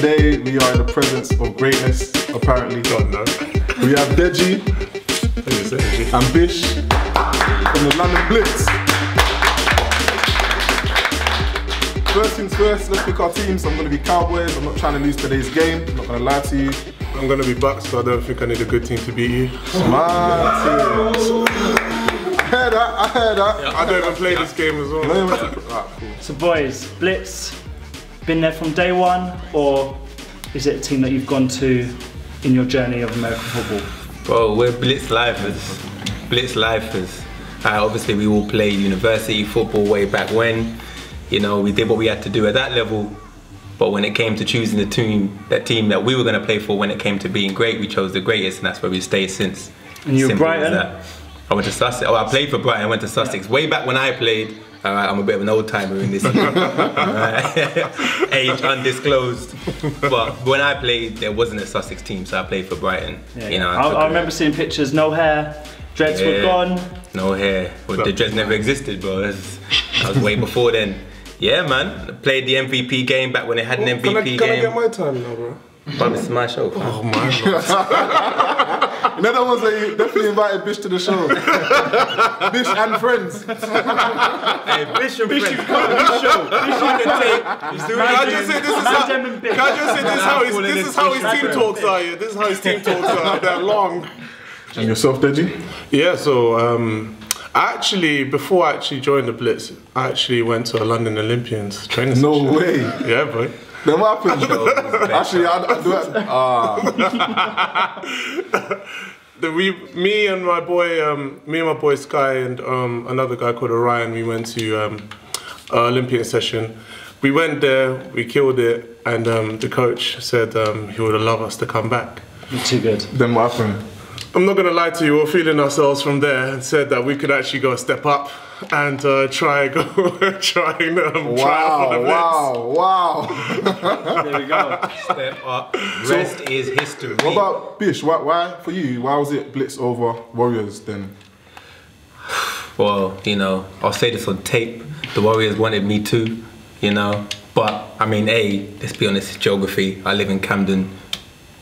today we are in the presence of greatness, apparently. God, no. We have Deji and Bish from the London Blitz. First things first, let's pick our teams. I'm going to be Cowboys. I'm not trying to lose today's game. I'm not going to lie to you. I'm going to be Bucks, so I don't think I need a good team to beat you. Smart I heard that, I heard that. Yeah. I don't even play yeah. this game as well. Right, cool. So boys, Blitz, been there from day one, or is it a team that you've gone to in your journey of American football? Bro, we're Blitz lifers. Blitz lifers. Uh, obviously, we all played university football way back when. You know, we did what we had to do at that level. But when it came to choosing the team, that team that we were going to play for, when it came to being great, we chose the greatest, and that's where we stayed since. And you Simple Brighton? I went to Sussex. Oh, I played for Brighton. I went to Sussex way back when I played. All right, I'm a bit of an old timer in this. Alright. Age undisclosed. But when I played, there wasn't a Sussex team, so I played for Brighton. Yeah, you know, I, took I a- remember seeing pictures, no hair, dreads were gone. No hair. Well, the dreads never existed, bro. That's, that was way before then. Yeah, man. Played the MVP game back when they had an MVP Can I, can I game. get my time now, bro? Bro, this is my show. fam. Oh my god. You know ones that you definitely invited Bish to the show. Bish and friends. Hey, Bishop, Bishop, come on the show. Bishop can take. He's doing Can I just say this is how, Madam and Bish. can I just say this is how his, this it is how his team and talks are, yeah? This is how his team talks are, they're long. And yourself, Deji? Yeah, so um, I actually, before I actually joined the Blitz, I actually went to a London Olympians training No session. way. Yeah, boy. Then what happened? Actually, I, I do it. Ah, The, we, me and my boy, um, me and my boy Sky and um, another guy called Orion, we went to um, a Olympian session. We went there, we killed it, and um, the coach said um, he would have loved us to come back. Too good. then what happened? I'm not gonna lie to you, we we're feeling ourselves from there and said that we could actually go a step up and uh, try go try and um, try out for the Wow, Blitz. wow, wow. There we go. Step up. Rest is history. What about Bish? Why, why, for you, why was it Blitz over Warriors then? Well, you know, I'll say this on tape. The Warriors wanted me too, you know. But I mean, A, let's be honest, it's geography. I live in Camden.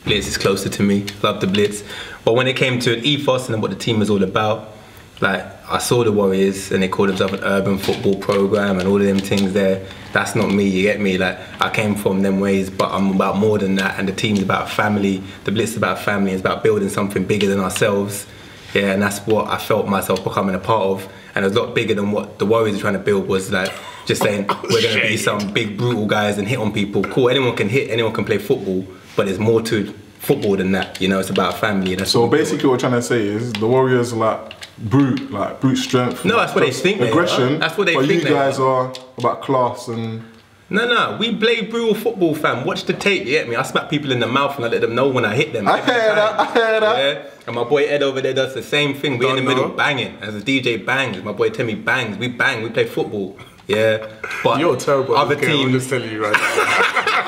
Blitz is closer to me. Love the Blitz. But when it came to an ethos and what the team was all about, like I saw the Warriors and they called themselves an urban football program and all of them things there. That's not me, you get me? Like I came from them ways, but I'm about more than that. And the team's about family. The Blitz is about family. It's about building something bigger than ourselves. Yeah, and that's what I felt myself becoming a part of. And it was a lot bigger than what the Warriors are trying to build was like just saying we're gonna be some big brutal guys and hit on people. Cool, anyone can hit, anyone can play football, but there's more to football than that. You know, it's about family. That's So what basically, what we're trying to say is the Warriors are like brute, like brute strength. No, that's what they think they are. Aggression. That's what they but think you they guys are. are about class and. No, no, we play brutal football, fam. Watch the tape, you get me? I smack people in the mouth and I let them know when I hit them. I every hear that. I hear that. Yeah? And my boy Ed over there does the same thing. We're in the middle know. banging. As a DJ bangs, my boy Timmy bangs. We bang, we play football. Yeah. But You're terrible. Other this game, I'm just telling you right now.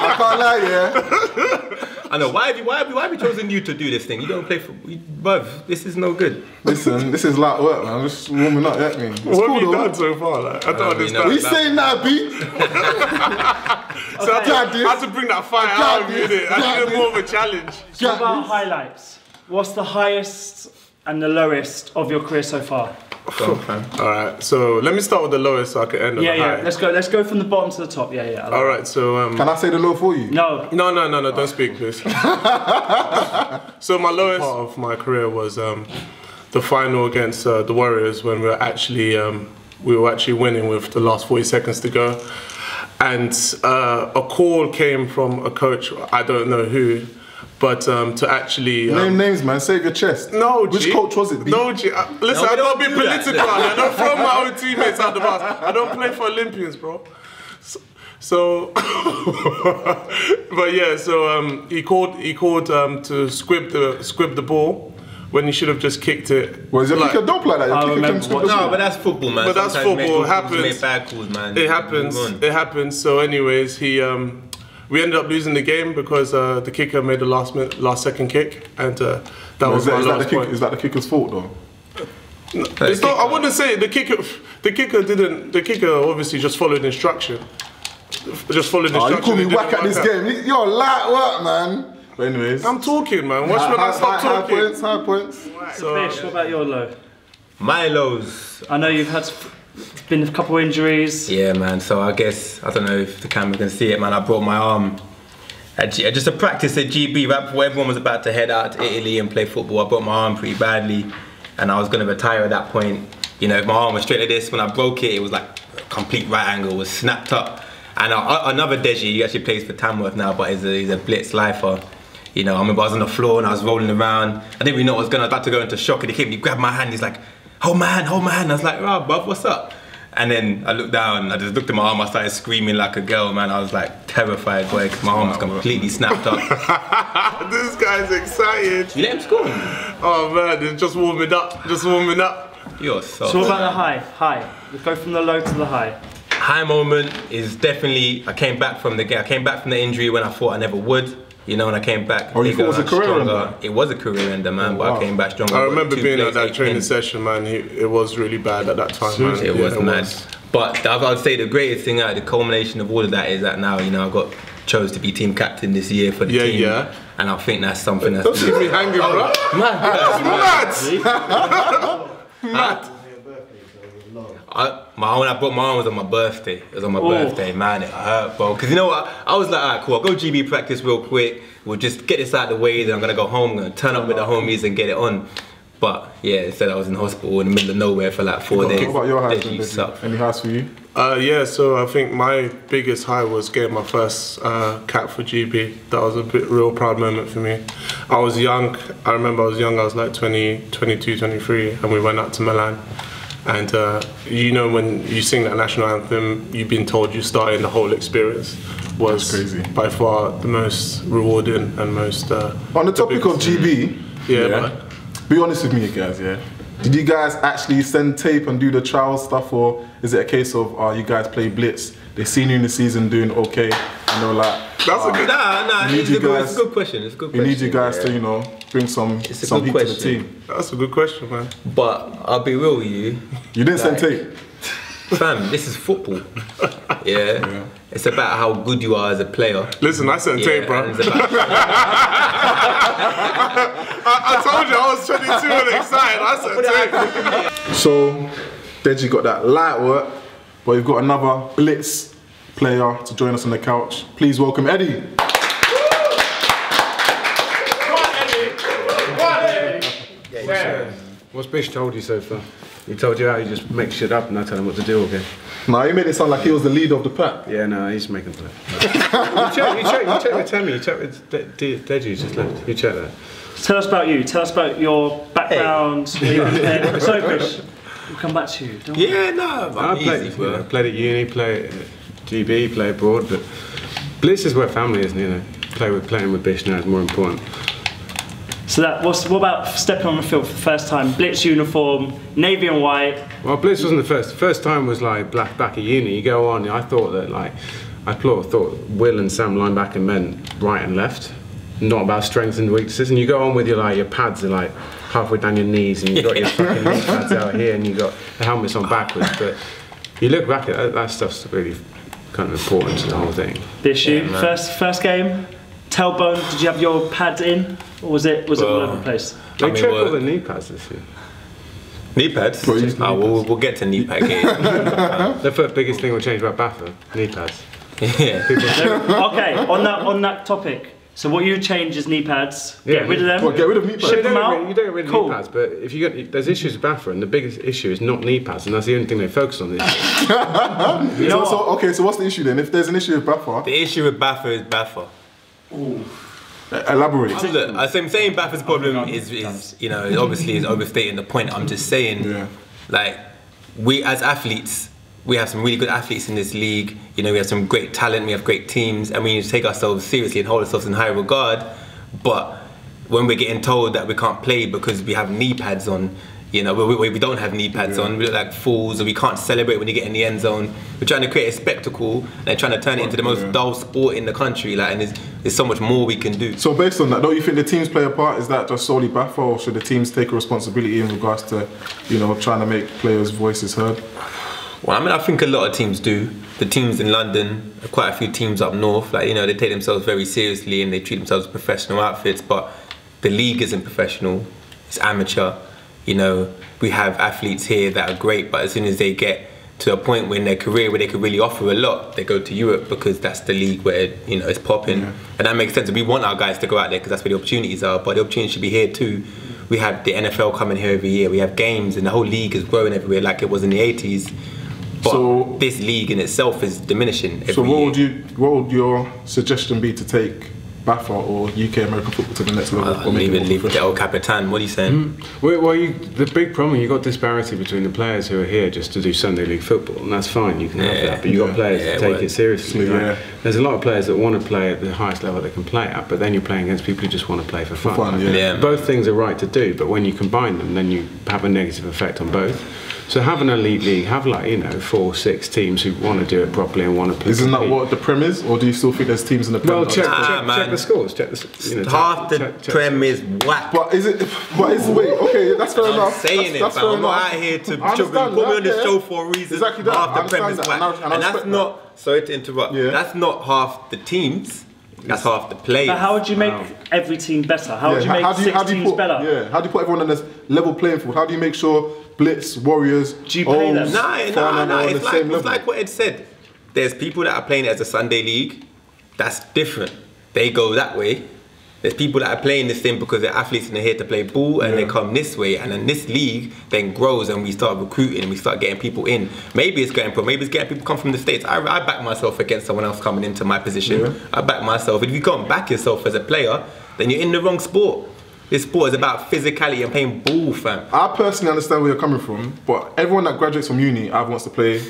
I can't lie, yeah. I know, why have you why have you why have you chosen you to do this thing? You don't play football. Bruv, this is no good. Listen, this is light work, man. I'm just warming up, get me? It's what have cool, you though. done so far? Like, I don't Uh, we understand. know- We saying that, B? So I, had to. I had to bring that fire out of you, this. innit? I Got did more of a challenge. What about highlights? What's the highest and the lowest of your career so far? Go on. All right, so let me start with the lowest so I can end on Yeah, the yeah. high. Let's go. Let's go from the bottom to the top. Yeah, yeah. I like All so um, Can I say the low for you? No. No, no, no, no, don't speak, please. so my lowest part of my career was um, the final against uh, the Warriors when we were actually um, we were actually winning with the last 40 seconds to go, and uh, a call came from a coach I don't know who, but um, to actually um, Name names, man. Save your chest. no, Which coach was it? B? No, G. Uh, listen, No, I don't don't be do political. I don't throw my own teammates out the bus. I don't play for Olympians, bro. So, so but yeah, so um, he called. He called um, to squib the squib the ball when he should have just kicked it. Was your Like, kicker don't play like that? I Your kicker can squib what- No, ball. but that's football, man. But that's Sometimes you make football, good calls, you happens. make bad calls, man. It happens. It happens. So, anyways, he um, we ended up losing the game because uh, the kicker made the last minute, last second kick, and uh, that was Is that, my is, that the lowest kick, point. is that the kicker's fault though? It's not, I wouldn't say the kicker. The kicker didn't. The kicker obviously just followed instruction. Just followed Oh, instruction. you call me whack at this out. game. You're light work, man. But anyways, I'm talking, man. Watch when I high, stop high, high talking. points, high points. So, Bish, what about your low? My lows. I know you've had been a couple injuries. Yeah, man. So I guess I don't know if the camera can see it, man. I broke my arm. G- just a practice at GB right before everyone was about to head out to Italy and play football. I broke my arm pretty badly, and I was gonna retire at that point. You know, my arm was straight like this, when I broke it, it was like complete right angle, was snapped up. And uh, another Deji, he actually plays for Tamworth now, but he's a, he's a blitz lifer. You know, I remember I was on the floor and I was rolling around. I didn't really know what was going on. I was about to go into shock, and he came, and he grabbed my hand. He's like, Oh, "Hold my hand, hold oh, my hand." I was like, "Oh, bruv, what's up?" And then I looked down, I just looked at my arm, I started screaming like a girl, man. I was like terrified, boy, 'cause my arm was completely snapped up. this guy's excited. You let him score? Oh man, it's just warming up. Just warming up. You're so. So what about the high? High. We go from the low to the high. High moment is definitely, I came back from the game, I came back from the injury when I thought I never would. You know, when I came back, Oh, you thought it was a career stronger. ender? It was a career ender, man, Oh, but wow. I came back stronger. I remember being at that training pins. session, man. It was really bad at that time, man. It Yeah, was mad. But I would say the greatest thing out, the culmination of all of that is that now, you know, I got chose to be team captain this year for the Yeah, team. yeah. And I think that's something that's Don't leave me hanging, bro. Oh, mad. Mad. Mad. I, my when I broke my arm was on my birthday. It was on my Ooh. birthday, man. It hurt, bro. Cause you know what? I was like, alright, cool. I'll go GB practice real quick. We'll just get this out of the way. Then I'm gonna go home. I'm gonna turn up with the homies and get it on. But yeah, instead I was in hospital in the middle of nowhere for like four days. What about your highs? That then, shit Deji? sucked. Any highs for you? Uh, yeah, so I think my biggest high was getting my first uh, cap for GB. That was a bit, real proud moment for me. I was young. I remember I was young. I was like 20, 22, 23, and we went out to Milan. And uh, you know, when you sing that national anthem, you've been told you starting the whole experience was That's crazy. by far the most rewarding and most. Uh, On the topic of GB, Yeah, but- be honest with me, guys. Yeah, did you guys actually send tape and do the trial stuff, or is it a case of uh, you guys play blitz? They seen you in the season doing okay, and they're like, That's a um, good. Nah, nah, We it's, you a good, guys- it's a good question. It's a good we need you guys yeah. to, you know, bring some It's some good heat to the team. That's a good question, man. But I'll be real with you. You didn't send Like- tape. Fam, this is football. Yeah. It's about how good you are as a player. Listen, I sent tape, bro. and it's about- I, I told you I was 22 and excited. I sent tape. So, Deji got that light work, but we've got another blitz player to join us on the couch. Please welcome Eddie. What's Bish told you so far? He told you how you just make shit up and I tell him what to do again. Now, he made it sound like he was the leader of the pack. Yeah, no, he's making play. you check, you check, you check with Tammy, you check with De- De- Deji just left. You check that. Tell us about you. Tell us about your background. where you've been playing. So, Bish, we'll come back to you. Don't worry. yeah, no, I played, easy, you know, played at uni, played. at GB, play abroad, but Blitz is where family is, you know. Play with, playing with Bish now is more important. So that what's what about stepping on the field for the first time? Blitz uniform, navy and white. Well, Blitz wasn't the first. The first time was like black back at uni. You go on. I thought that like I thought, thought Will and Sam linebacker meant right and left, not about strengths and weaknesses. And you go on with your like your pads are like halfway down your knees, and you got your fucking knee pads out here, and you got the helmets on backwards. But you look back at that, that stuff's really kind of important to the whole thing. This you first first game. Tailbone. Did you have your pads in, or was it was it all over the place? They mean, check all the knee pads this year. Knee pads? Bro, knee Oh, we'll, we'll get to knee pad game. The first biggest thing will change about BAFA, knee pads. yeah. okay, on that on that topic. So what you change is knee pads. Yeah. Get rid of them. Well, get rid of knee pads. Ship them out. you don't get rid of Cool. knee pads, but if you get there's issues with BAFA, and the biggest issue is not knee pads, and that's the only thing they focus on. This You know So, so, okay, so what's the issue then? If there's an issue with BAFA, The issue with BAFA is BAFA. elaborate. Look, I am saying BAFA's problem is, is, you know, obviously is overstating the point. I'm just saying, Yeah. like, we as athletes, we have some really good athletes in this league. You know, we have some great talent, we have great teams, and we need to take ourselves seriously and hold ourselves in high regard. But when we're getting told that we can't play because we have knee pads on, you know, we, we, don't have knee pads on, we look like fools, or we can't celebrate when you get in the end zone. We're trying to create a spectacle and they're trying to turn it into the most Yeah. dull sport in the country. Like, and there's, there's so much more we can do. So based on that, don't you think the teams play a part? Is that just solely BAFA, or should the teams take a responsibility in regards to, you know, trying to make players' voices heard? Well, I mean, I think a lot of teams do. The teams in London, quite a few teams up north, like you know, they take themselves very seriously and they treat themselves as professional outfits. But the league isn't professional; it's amateur. You know, we have athletes here that are great, but as soon as they get to a point where in their career where they could really offer a lot, they go to Europe because that's the league where you know it's popping, and that makes sense. We want our guys to go out there because that's where the opportunities are, but the opportunities should be here too. We have the NFL coming here every year. We have games, and the whole league is growing everywhere like it was in the '80s. But So- this league in itself is diminishing every So what year. would you what would your suggestion be to take BAFA or UK American football to the next level? Uh, or make leave it it, leave it? El Capitan. What are you saying? Well, well you, the big problem you got disparity between the players who are here just to do Sunday league football, and that's fine. You can have that, but you got players Yeah, to take well, it seriously. yeah. right? There's a lot of players that want to play at the highest level they can play at, but then you're playing against people who just want to play for fun. fun, Like, yeah. Yeah. Both things are right to do, but when you combine them, then you have a negative effect on both. So have an elite league, have like you know four, six teams who want to do it properly and want to play. Isn't that what the Prem is, or do you still think there's teams in the Prem? Well, that are check, top? Check, check the scores. Check the you know, check- Half the check- check- Prem is whack. But is it? But is wait? Okay, that's fair I'm enough. saying that's, it, that's fam. fair I'm not out here to I Put me on the yeah. show for a reason. Exactly that. Half the Prem understand is that, whack. and I- and And that's respect not, sorry to interrupt, Yeah. that's not half the teams. That's half the players. But how would you make every team better? How would you make six teams put, better? Yeah, how do you put everyone on this level playing field? How do you make sure Blitz, Warriors, pay them? Nah, nah, nah. It's like, it's like what Ed said. There's people that are playing it as a Sunday league. That's different. They go that way. There's people that are playing this thing because they're athletes and they're here to play ball and they come this way. And then this league then grows and we start recruiting and we start getting people in. Maybe it's getting pro, maybe it's getting people come from the States. I, I back myself against someone else coming into my position. Yeah. I back myself. If you can't back yourself as a player, then you're in the wrong sport. This sport is about physicality and playing ball, fam. I personally understand where you're coming from, but everyone that graduates from uni either wants to play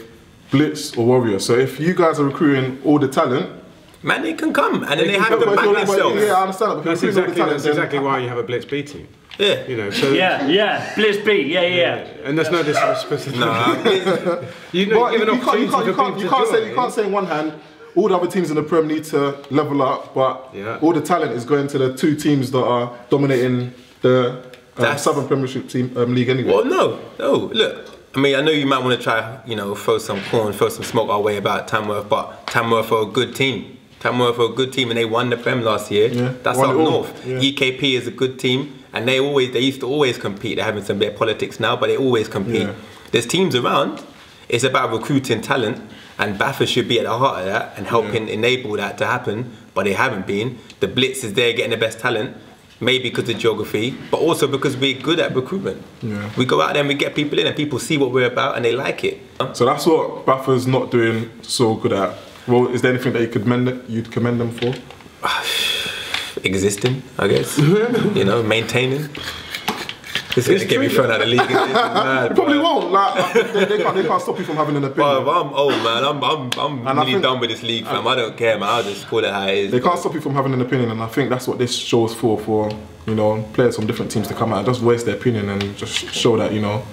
Blitz or Warrior. So if you guys are recruiting all the talent, Man, they can come and then they, can have come, to but if back themselves. yeah, I understand that. But That's if you're recruiting all exactly the that's exactly why you have a Blitz B team. Yeah. You know, so Yeah, yeah. Blitz B, yeah, yeah, yeah. And there's no disrespect. Nah, you know, But you, you can't, you can't, you can't, you can't say you can't say in one hand all the other teams in the Prem need to level up, but Yeah. all the talent is going to the two teams that are dominating the um, Southern Premiership team um, league anyway. Well, no, no. Look, I mean, I know you might want to try, you know, throw some corn, throw some smoke our way about Tamworth, but Tamworth are a good team. Tamworth are a good team, and they won the Prem last year. Yeah, That's up north. Yeah. EKP is a good team, and they always, they used to always compete. They're having some bit of politics now, but they always compete. Yeah. There's teams around. It's about recruiting talent, and BAFA should be at the heart of that and helping mm. enable that to happen. But they haven't been. The Blitz is there getting the best talent. Maybe because of geography, but also because we're good at recruitment. Yeah. We go out there and we get people in, and people see what we're about and they like it. So that's what BAFA's not doing so good at. Well, is there anything that you could commend you'd commend them for? Existing, I guess. you know, maintaining. This is gonna get me thrown out of the league. This mad, probably bro. won't. Like they, they can't. They can't stop you from having an opinion. Bro, I'm old, man. I'm, I'm, I'm And really think- done with this league, fam. I don't care, man. I'll just call it how it is. They can't stop you from having an opinion, and I think that's what this show's for. For you know, players from different teams to come out and just voice their opinion and just show that you know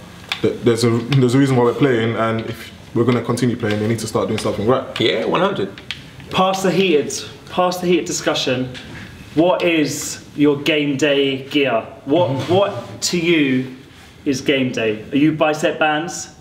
that there's a there's a reason why we're playing, and if we're going to continue playing, they need to start doing something right. Yeah, 100. Past the heated, past the heated discussion, what is your game day gear? What what to you is game day? Are you bicep bands?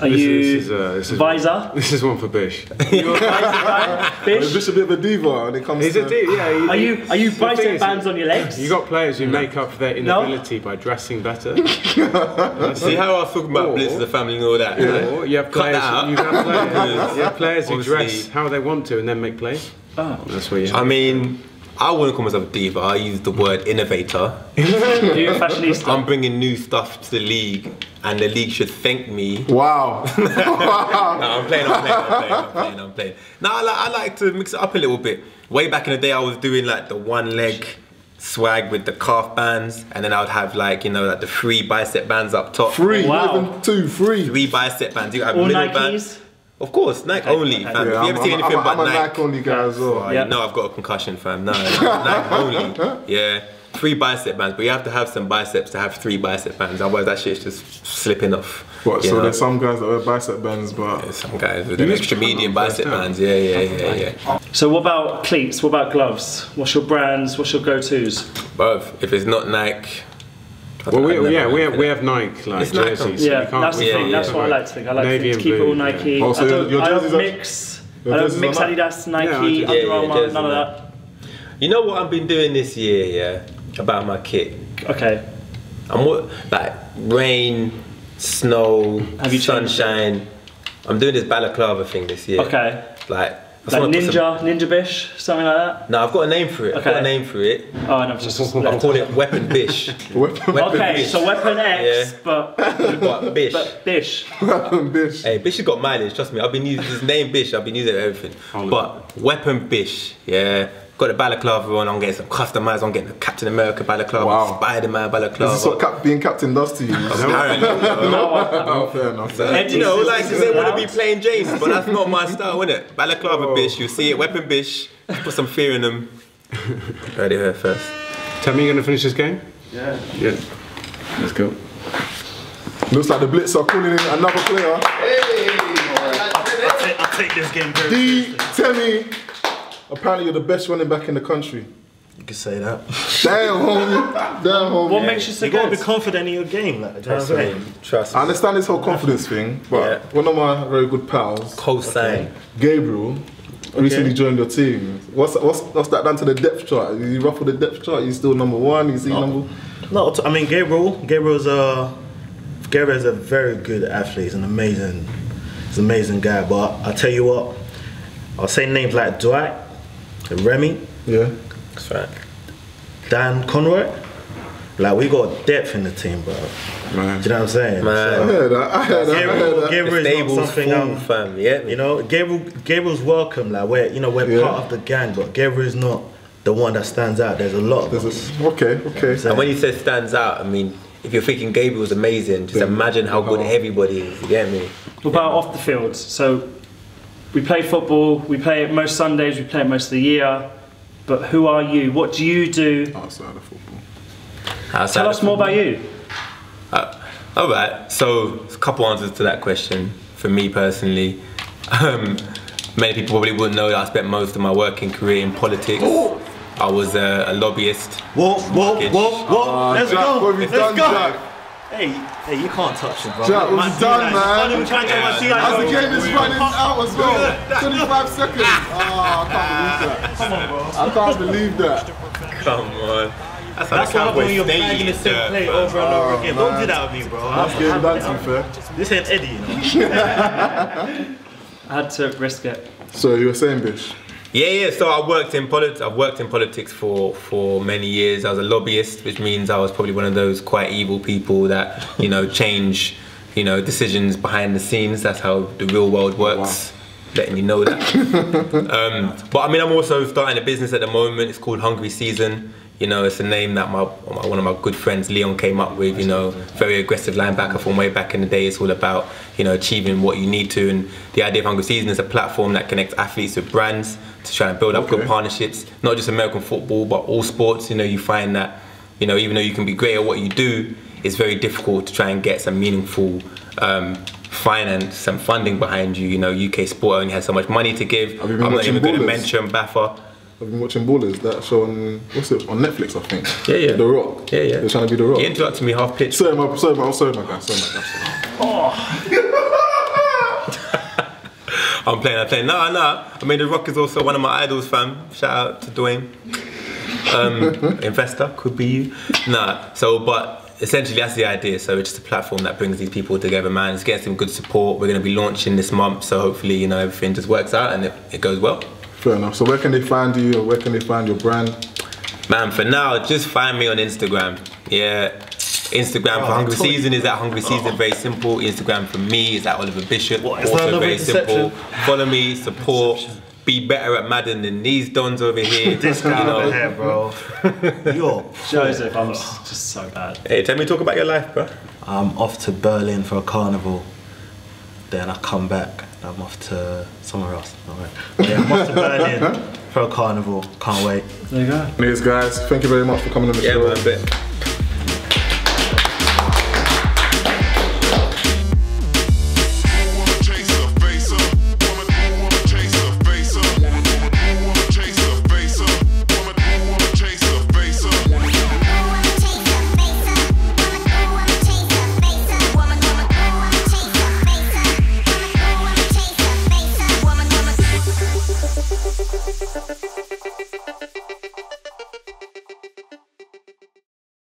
Are This is- you this is, uh, this is- visor? This is one for Bish. You're a bicep band? He's Bish? a bit of a diva when it comes He's to. a dude, yeah. he- Are you are you bicep is, bands on your legs? You got players who make up for their No. inability by dressing better. See how I was talking about Or- Blitz as a family and all that? Or you have players, that you have players, you have players who dress how they want to and then make plays. Oh. That's what you I have. mean, I wouldn't call myself a diva. I use the word innovator. You're a fashionista. I'm bringing new stuff to the league, and the league should thank me. Wow. No, I'm playing, I'm playing, I'm playing, I'm playing, I'm playing. No, I like, I like to mix it up a little bit. Way back in the day, I was doing like the one leg swag with the calf bands, and then I would have like, you know, like the three bicep bands up top. Three, Wow. not even two, three. Three bicep bands. You have All middle Nikes? bands. Of course, Nike only, okay. fam. Yeah, if you I'm, ever see I'm, anything I'm, but I'm a Nike, Nike only guy as well. Oh, Yeah. you I've got a concussion, fam. No, no, Nike only. Yeah. Three bicep bands, but you have to have some biceps to have three bicep bands. Otherwise, that shit's just slipping off. What, so know? there's some guys that wear bicep bands, but Some guys with them use extra medium bicep down. bands. Yeah, yeah, yeah, yeah. So what about cleats? What about gloves? What's your brands? What's your go-tos? Bruv, if it's not Nike, Well, we, yeah, we have, we have Nike like It's Nike. jerseys. so Yeah, can't that's the yeah, thing. yeah, that's what I like to think. I like Navy to and keep it blue, all. Nike. Oh, so I your- don't, your I don't jerseys are- mix. your I don't mix are Nike? Adidas, Nike, Yeah, Under yeah, yeah, Armour, jerseys none of that. You know what I've been doing this year, yeah, about my kit. Okay. I'm what like rain, snow, Have you changed sunshine. I'm doing this balaclava thing this year. Okay. Like, I just Like wanna some- Ninja, Ninja Bish, something like that. No, I've got a name for it. I've got a name for it. Oh, no, just. I call it Weapon Bish. Weapon, Weapon Okay, Bish. so Weapon X, Yeah. but But Bish. but Bish. weapon, bitch. Hey, Bish has got mileage, trust me. I've been using his name Bish, I've been using it for everything. Hold but Weapon Bish, yeah. Got the balaclava on, I'm getting some customized, I'm getting the Captain America balaclava, Wow. Spider-Man balaclava. This is what cap- being captain does to you. Apparently. oh, fair enough. fair. Eddie, you know, this like is they want to be playing James, but that's not my style, innit? Balaclava Oh. Bish, you see it, Weapon Bish, put some fear in them. Ready it here first. Tell me you're going to finish this game? Yeah. Yeah. Let's go. Looks like the Blitz are calling in another player. I'll take, I'll take this game very D. Temi. Apparently, you're the best running back in the country. You can say that. Damn, homie. Damn, homie. What makes you so You gotta be confident in your game. Like, do you know what I'm Trust me. I understand this whole confidence thing, but Yeah. one of my very good pals, Cosign. Gabriel, recently joined your team. What's, what's what's that done to the depth chart? You ruffle the depth chart. You still number one. You see number. No, I mean Gabriel. Gabriel's a Gabriel's a very good athlete. He's an amazing, he's an amazing guy. But I tell you what, I'll say names like Dwight, Remy, Yeah. That's right. Dan Conroy. Like we got depth in the team, bro. Man. Do you know what I'm saying? Man. I heard that. I heard that. I Gabriel, heard that. Gabriel The is not something full, I'm, um, fam. Yeah. You know, Gabriel, Gabriel's welcome. Like we're, you know, we're Yeah. part of the gang, but Gabriel's not the one that stands out. There's a lot of There's a, okay, okay. So- And when you say stands out, I mean, if you're thinking Gabriel's amazing, just imagine how good everybody is. You get me? What about off the field? So we play football, we play it most Sundays, we play it most of the year. But who are you? What do you do? Outside of football. Outside Tell of us more about you. Uh, all right. So, a couple answers to that question. For me personally, um, many people probably wouldn't know that I spent most of my working career in politics. I was a, a lobbyist. Whoa, whoa, Mortgage. whoa, whoa! Let's Jack, go. what have you Let's done, go. Jack? Hey, hey, you can't touch it, bro. Jack, what Man, have you do done, that. man? Can't even try to get my As the game is running out as well. 25 seconds. Oh, I can't believe that. Come on, bro. I can't believe that. Come on. That's, how That's the what happens when you're Cowboys bagging the same yeah, play man. over and ah, over Oh, again. man. Don't do that with me, bro. That's game done, to be fair. This ain't Eddie, you know. I had to risk it. So you were saying, Bish? Yeah, yeah. So I worked in politics. I've worked in politics for for many years. I was a lobbyist, which means I was probably one of those quite evil people that you know change, you know, decisions behind the scenes. That's how the real world works. Letting you know that. um, but I mean, I'm also starting a business at the moment. It's called Hungry Season. You know, it's a name that my one of my good friends Leon came up with. You know, very aggressive linebacker from way back in the day. It's all about you know achieving what you need to, and the idea of Hungry Season is a platform that connects athletes with brands to try and build up good partnerships. Not just American football, but all sports. You know, you find that you know even though you can be great at what you do, it's very difficult to try and get some meaningful. Um, finance some funding behind you you know UK sport only has so much money to give Have you been I'm not watching even going to mention BAFA I've been watching Ballers, that show on, what's it, on Netflix, I think. Yeah, yeah. The Rock. Yeah, yeah. They're trying to be The Rock. He interrupted me half pitch. Sorry, my, sorry, my, sorry, my guy, sorry, my guy. Sorry. I'm playing, I'm playing. No, no. I mean, The Rock is also one of my idols, fam. Shout out to Dwayne. Um, investor, could be you. Nah, so, but essentially that's the idea. So it's just a platform that brings these people together, man. It's getting some good support. We're going to be launching this month, so hopefully, you know, everything just works out and it, it goes well. Fair enough. So where can they find you or where can they find your brand? Man, for now, just find me on Instagram. Yeah. Instagram for Oh, Hungry I told you. Season is at Hungry oh. Season, very simple. Instagram for me is at Oliver Bishop, What, is that also another very simple. Follow me, support, be better at Madden than these dons over here. This you know. over here, bro. Yo, Joseph, I'm just so bad. Hey, tell me talk about your life, bro. I'm off to Berlin for a carnival. Then I come back. I'm off to somewhere else. Alright. Yeah, I'm off to Berlin for a carnival. Can't wait. There you go. Anyways, guys, thank you very much for coming on the Yeah, show. man, bet.